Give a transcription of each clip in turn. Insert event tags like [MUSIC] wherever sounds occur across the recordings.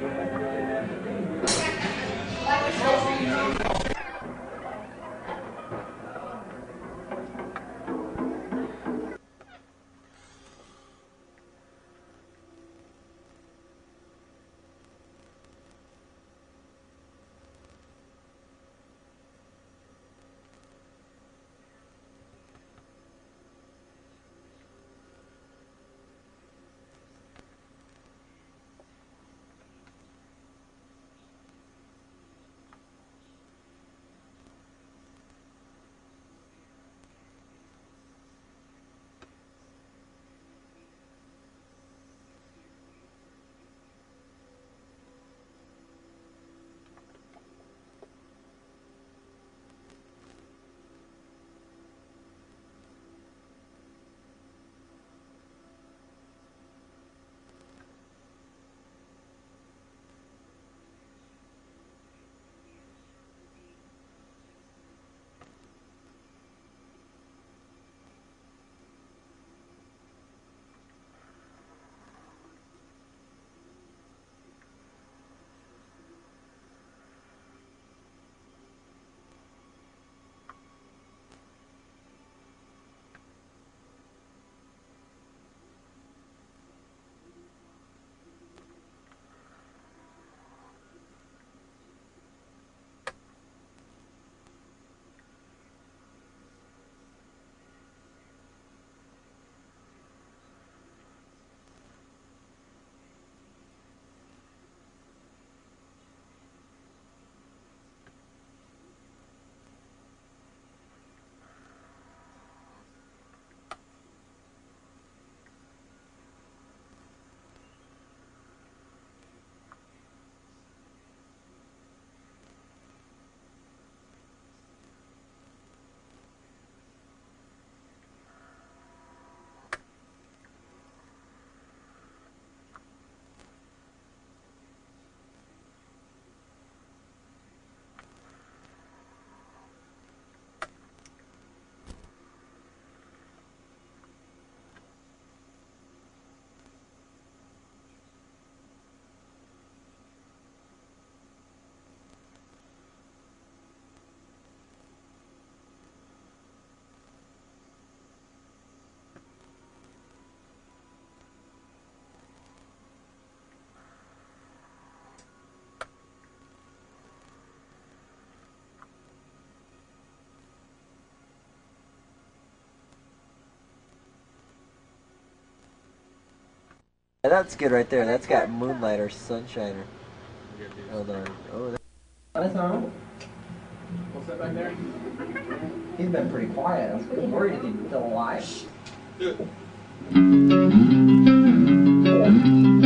Thank you. Yeah, that's good right there. That's got moonlight or sunshiner. Hold on. Oh, that- That's on. What's that back there? He's been pretty quiet. I was worried if he'd still alive. Thank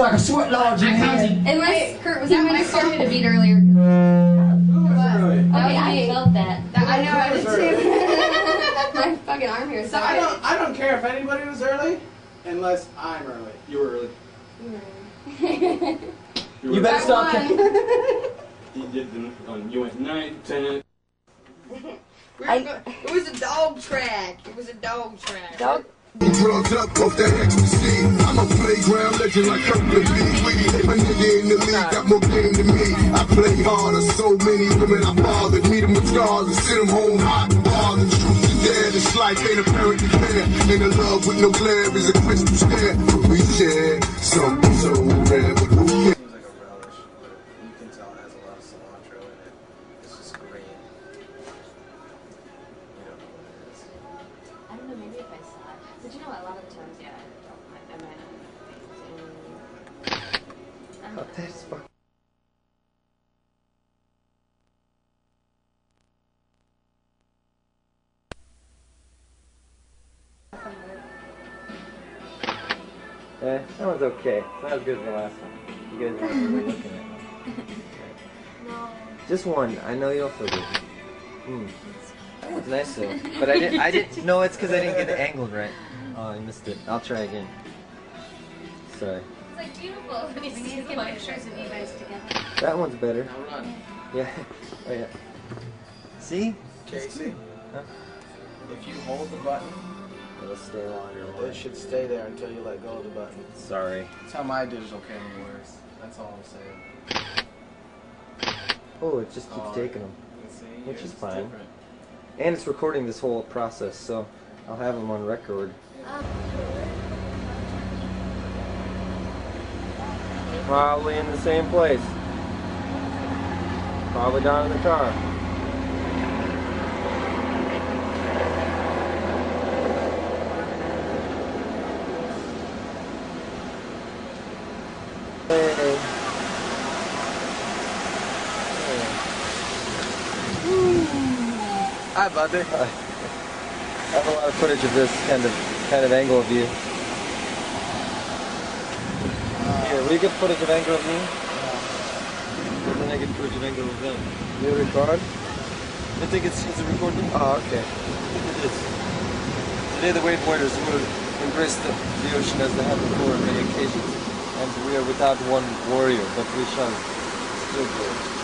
like a sweat lodge in here. Unless, Kurt, was that when I started to beat earlier? Who was? Okay, I I felt that. I know, I did was early? too. [LAUGHS] [LAUGHS] My fucking arm here is So I don't, I don't care if anybody was early, unless I'm early. You were early. You were- better stop. You [LAUGHS] did the, um, you went nine, ten. It was a dog track. It was a dog track. Dog? Drugged up off that ecstasy. I'm a playground legend like Kirkland B. A nigga in the league got more game than me. I play harder. So many women I bothered. Meet them with scars and send them home hot and bothered. Truth is dead. This life ain't apparently fair. Ain't a love with no glare is a crystal stare. We share something so that's fuck. Eh, that one's okay. It's not as good as the last one. You guys are really looking at one. no. Just one. I know you'll feel good. Hmm. That one's nice though. But I didn't. I [LAUGHS] didn't. No, it's because I didn't get it angled right. Oh, I missed it. I'll try again. Sorry. It's like beautiful. We need to get pictures of you guys together. That one's better. Now run. Yeah. [LAUGHS] Oh yeah. See? Casey, Huh? if you hold the button, It'll stay longer. it should stay there until you let go of the button. Sorry. That's how my digital camera works. That's all I'm saying. Oh, it just keeps Oh. taking them. See, Which is fine. different. And it's recording this whole process, so I'll have them on record. Um, Probably in the same place. Probably down in the car. Hey. Hi, buddy. I have a lot of footage of this kind of kind of angle of you. You get footage of angle of me? And then I get footage of angle of them. You record? I think it's it's a recording. Oh, okay. It is. Today the wakeboarders will embrace the, the ocean as they have before on many occasions, and we are without one warrior, but we shall still go.